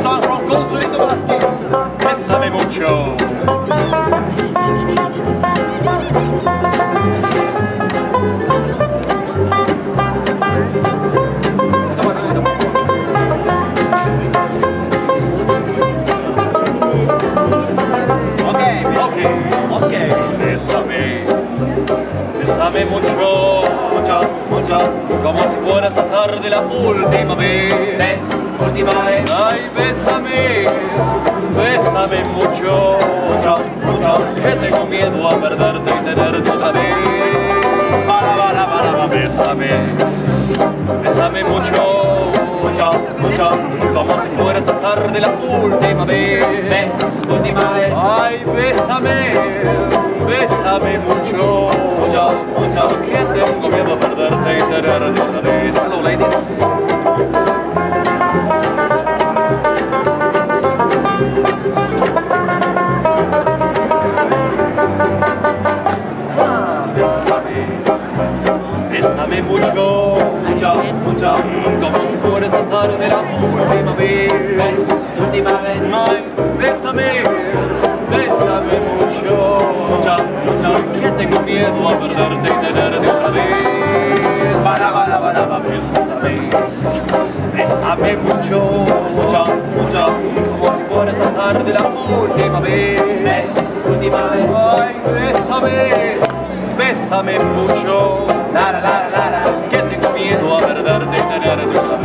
sarò consulito dalla skins Pessame mucho Ok, ok, ok. Pessame Pessame mucho, mucho Como si fuera esta tarde la última vez. Última vez. Ay, bésame, bésame mucho, Mucho, mucho. que tengo miedo a perderte y tenerte otra vez. Para, para. Bésame, bésame mucho, Mucho, mucho. como si fuera esta tarde la última vez. Última vez. Ay, bésame, bésame mucho. Hello. Bésame, mucho, Mucho, mucho. como si fuera esa tarde la última vez. Última vez. Ay, bésame, bésame mucho, Mucho, mucho. que tengo miedo a perderte y tenerte otra vez. Para. Bésame, bésame mucho, Mucho, mucho. como si fuera esa tarde la última vez. Última vez. Ay, bésame, bésame mucho, Lara, lara, lara. que tengo miedo a perderte y tenerte otra